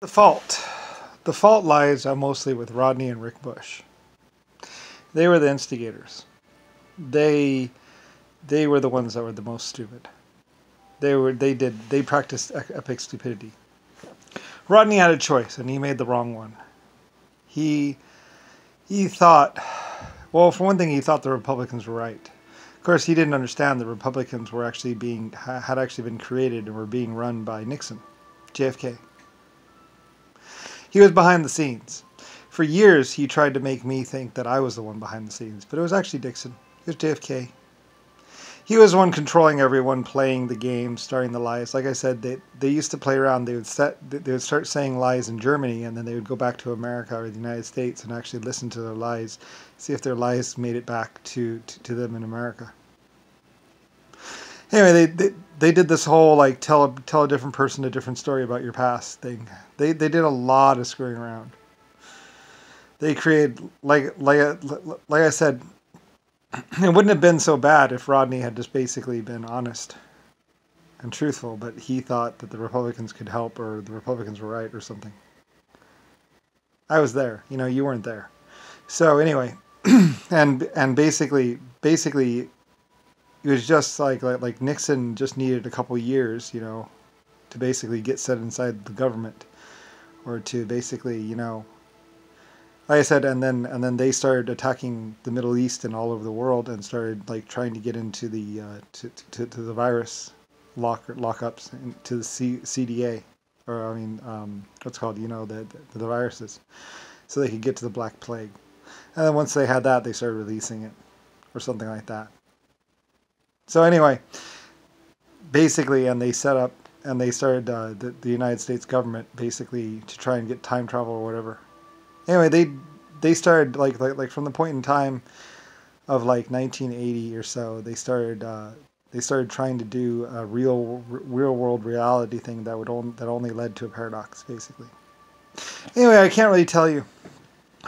The fault. The fault lies uh, mostly with Rodney and Rick Bush. They were the instigators. They they were the ones that were the most stupid. They were they did they practiced epic stupidity. Rodney had a choice and he made the wrong one. He he thought well for one thing he thought the Republicans were right. Of course he didn't understand the Republicans were actually being had actually been created and were being run by Nixon, JFK. He was behind the scenes. For years he tried to make me think that I was the one behind the scenes, but it was actually Dixon. It was JFK he was the one controlling everyone, playing the game, starting the lies. Like I said, they they used to play around. They would set they would start saying lies in Germany, and then they would go back to America or the United States and actually listen to their lies, see if their lies made it back to to, to them in America. Anyway, they, they they did this whole like tell a, tell a different person a different story about your past thing. They they did a lot of screwing around. They created like like like I said it wouldn't have been so bad if Rodney had just basically been honest and truthful, but he thought that the Republicans could help or the Republicans were right or something. I was there, you know, you weren't there. So anyway, and and basically basically it was just like, like like Nixon just needed a couple years, you know, to basically get set inside the government or to basically, you know, like I said, and then and then they started attacking the Middle East and all over the world, and started like trying to get into the uh, to, to, to the virus lock lockups to the C, CDA, or I mean, um, what's called you know the, the the viruses, so they could get to the Black Plague, and then once they had that, they started releasing it, or something like that. So anyway, basically, and they set up and they started uh, the the United States government basically to try and get time travel or whatever anyway, they they started like like like from the point in time of like 1980 or so, they started uh, they started trying to do a real real world reality thing that would that only led to a paradox, basically. Anyway, I can't really tell you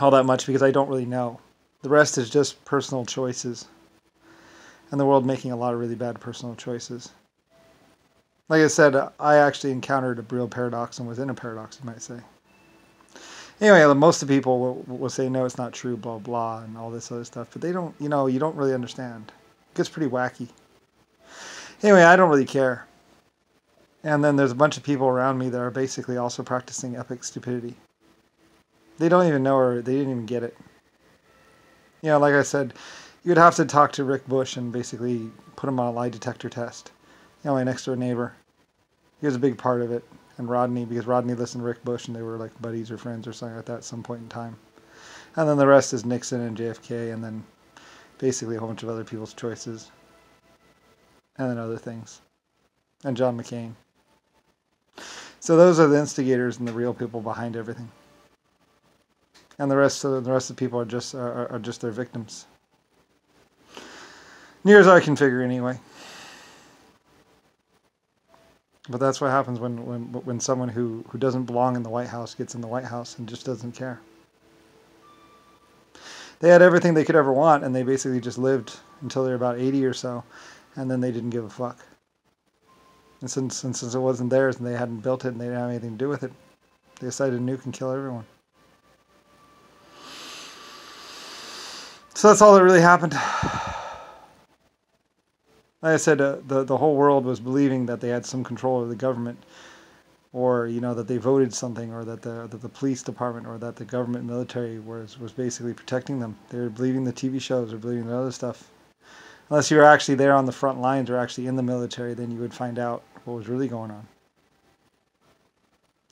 all that much because I don't really know. The rest is just personal choices, and the world making a lot of really bad personal choices. Like I said, I actually encountered a real paradox and was in a paradox, you might say anyway, most of the people will, will say no, it's not true, blah blah, and all this other stuff. But they don't, you know, you don't really understand. It gets pretty wacky. Anyway, I don't really care. And then there's a bunch of people around me that are basically also practicing epic stupidity. They don't even know or they didn't even get it. You know, like I said, you'd have to talk to Rick Bush and basically put him on a lie detector test. You know, my next door neighbor. He was a big part of it and Rodney because Rodney listened to Rick Bush and they were like buddies or friends or something like that at some point in time. And then the rest is Nixon and JFK and then basically a whole bunch of other people's choices. And then other things. And John McCain. So those are the instigators and the real people behind everything. And the rest of the rest of the people are just are, are just their victims. Near as I can figure anyway. But that's what happens when, when, when someone who, who doesn't belong in the White House gets in the White House and just doesn't care. They had everything they could ever want, and they basically just lived until they were about 80 or so, and then they didn't give a fuck. And since, and since it wasn't theirs and they hadn't built it and they didn't have anything to do with it, they decided to nuke and kill everyone. So that's all that really happened like I said, uh, the the whole world was believing that they had some control of the government, or you know that they voted something, or that the that the police department or that the government military was was basically protecting them. They were believing the TV shows or believing the other stuff. Unless you were actually there on the front lines or actually in the military, then you would find out what was really going on.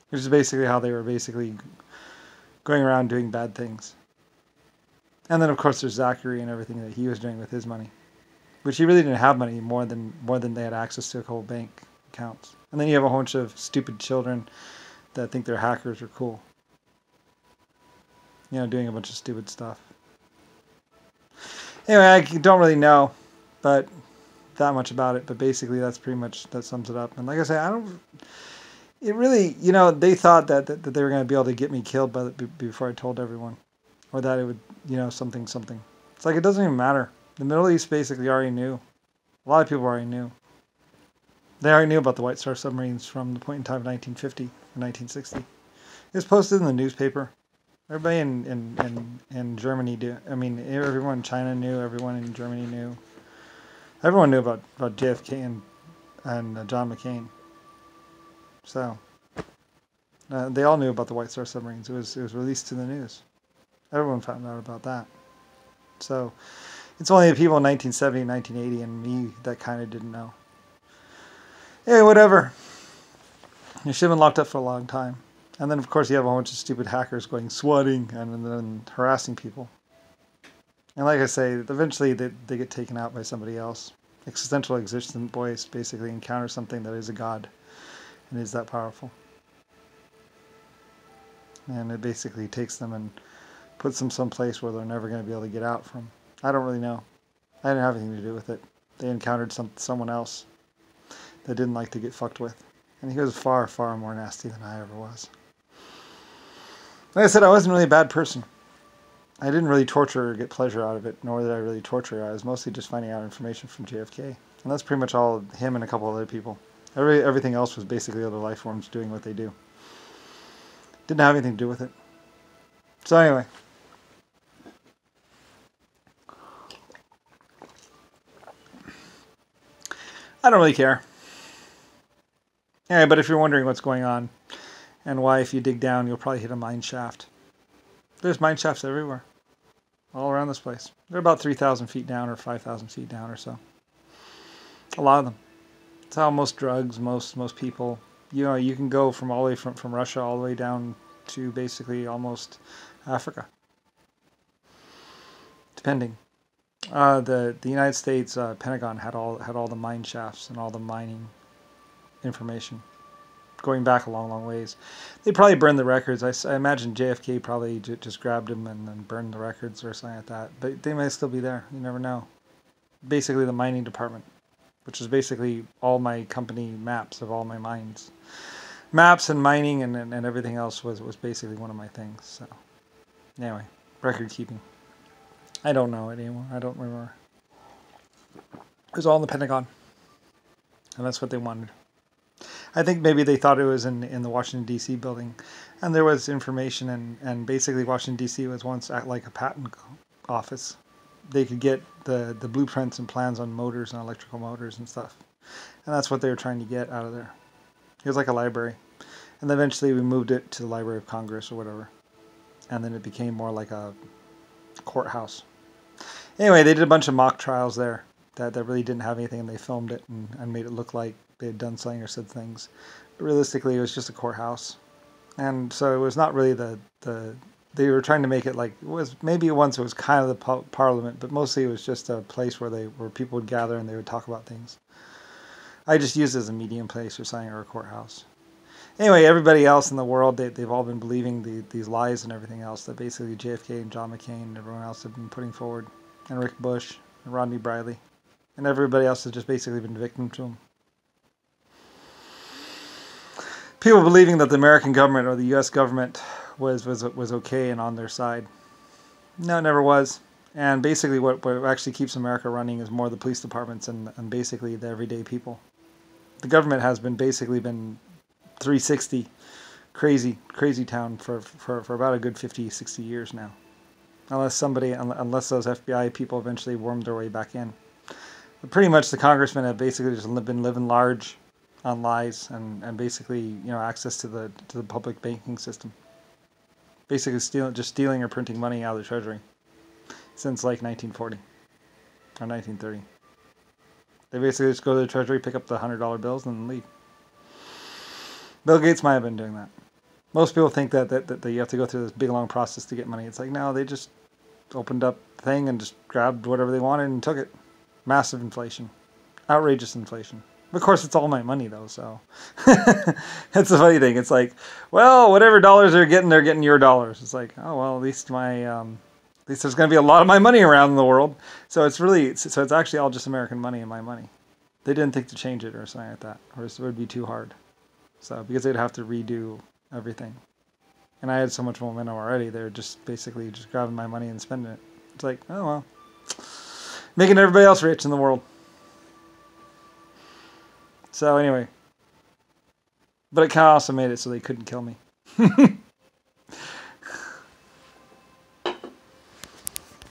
Which is basically how they were basically going around doing bad things. And then of course there's Zachary and everything that he was doing with his money which he really didn't have money more than more than they had access to a couple bank accounts. And then you have a bunch of stupid children that think they're hackers or cool. You know, doing a bunch of stupid stuff. Anyway, I don't really know, but that much about it. But basically, that's pretty much that sums it up. And like I say, I don't. It really, you know, they thought that that, that they were going to be able to get me killed by the, before I told everyone, or that it would, you know, something something. It's like it doesn't even matter. The Middle East basically already knew. A lot of people already knew. They already knew about the White Star submarines from the point in time of 1950 or 1960. It was posted in the newspaper. Everybody in, in, in, in Germany do. I mean, everyone in China knew. Everyone in Germany knew. Everyone knew about, about JFK and and uh, John McCain. So uh, they all knew about the White Star submarines. It was it was released to the news. Everyone found out about that. So it's only the people in 1970, 1980, and me that kind of didn't know. Hey, whatever. You should have been locked up for a long time. And then, of course, you have a bunch of stupid hackers going swatting and then harassing people. And like I say, eventually they, they get taken out by somebody else. Existential existent voice basically encounters something that is a god and is that powerful. And it basically takes them and puts them someplace where they're never going to be able to get out from. I don't really know. I didn't have anything to do with it. They encountered some someone else that didn't like to get fucked with. And he was far, far more nasty than I ever was. Like I said, I wasn't really a bad person. I didn't really torture or get pleasure out of it, nor did I really torture. I was mostly just finding out information from JFK. And that's pretty much all him and a couple other people. Every, everything else was basically other life forms doing what they do. Didn't have anything to do with it. So anyway. I don't really care. Yeah, but if you're wondering what's going on, and why if you dig down you'll probably hit a mine shaft. There's mine shafts everywhere, all around this place. They're about 3,000 feet down or 5,000 feet down or so. A lot of them. It's how most drugs, most most people, you know, you can go from all the way from, from Russia all the way down to basically almost Africa, depending. Uh, the the United States uh, Pentagon had all had all the mine shafts and all the mining information going back a long, long ways. They probably burned the records. I, I imagine JFK probably j- just grabbed them and then burned the records or something like that. But they might still be there. You never know. Basically, the mining department, which is basically all my company maps of all my mines. Maps and mining and, and, and everything else was, was basically one of my things. So, anyway, record keeping. I don't know anymore. I don't remember. It was all in the Pentagon. And that's what they wanted. I think maybe they thought it was in, in the Washington D.C. building, and there was information, and, and basically Washington D.C. was once at like a patent office. They could get the the blueprints and plans on motors and electrical motors and stuff, and that's what they were trying to get out of there. It was like a library, and then eventually we moved it to the Library of Congress or whatever, and then it became more like a courthouse. Anyway, they did a bunch of mock trials there that, that really didn't have anything, and they filmed it and, and made it look like they had done something or said things. But realistically, it was just a courthouse, and so it was not really the the. They were trying to make it like it was maybe once it was kind of the parliament, but mostly it was just a place where they where people would gather and they would talk about things. I just used it as a medium place or something or a courthouse. Anyway, everybody else in the world, they, they've all been believing the, these lies and everything else that basically JFK and John McCain and everyone else have been putting forward, and Rick Bush and Rodney Briley, and everybody else has just basically been victim to them. people believing that the American government or the U.S. government was was was okay and on their side. No, it never was. And basically, what, what actually keeps America running is more the police departments and, and basically the everyday people. The government has been basically been 360 crazy crazy town for, for, for about a good 50 60 years now unless somebody unless those fbi people eventually wormed their way back in but pretty much the congressmen have basically just been living large on lies and, and basically you know access to the to the public banking system. Basically, stealing just stealing or printing money out of the treasury since like 1940 or 1930. They basically just go to the treasury, pick up the hundred dollar bills, and leave. Bill Gates might have been doing that. Most people think that, that, that, that you have to go through this big long process to get money. It's like no, they just opened up the thing and just grabbed whatever they wanted and took it. Massive inflation, outrageous inflation. Of course, it's all my money though, so that's the funny thing. It's like, well, whatever dollars they're getting, they're getting your dollars. It's like, oh well, at least my, um, at least there's going to be a lot of my money around in the world. So it's really, so it's actually all just American money and my money. They didn't think to change it or something like that, or it would be too hard. So because they'd have to redo everything, and I had so much momentum already, they're just basically just grabbing my money and spending it. It's like, oh well, making everybody else rich in the world. So anyway, but it kind of also made it so they couldn't kill me.